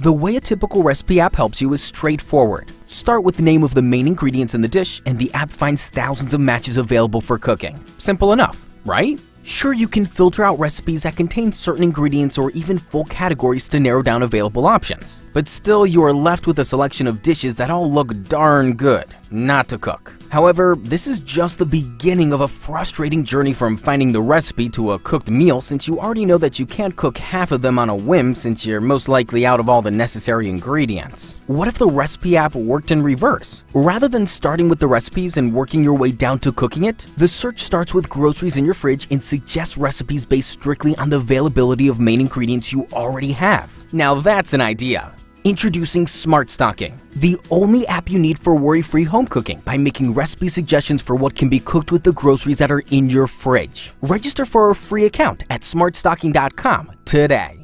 The way a typical recipe app helps you is straightforward. Start with the name of the main ingredients in the dish and the app finds thousands of matches available for cooking. Simple enough, right? Sure, you can filter out recipes that contain certain ingredients or even full categories to narrow down available options. But still, you are left with a selection of dishes that all look darn good, not to cook. However, this is just the beginning of a frustrating journey from finding the recipe to a cooked meal since you already know that you can't cook half of them on a whim since you're most likely out of all the necessary ingredients. What if the recipe app worked in reverse? Rather than starting with the recipes and working your way down to cooking it, the search starts with groceries in your fridge and suggests recipes based strictly on the availability of main ingredients you already have. Now that's an idea. Introducing Smart Stocking, the only app you need for worry-free home cooking by making recipe suggestions for what can be cooked with the groceries that are in your fridge. Register for a free account at smartstocking.com today.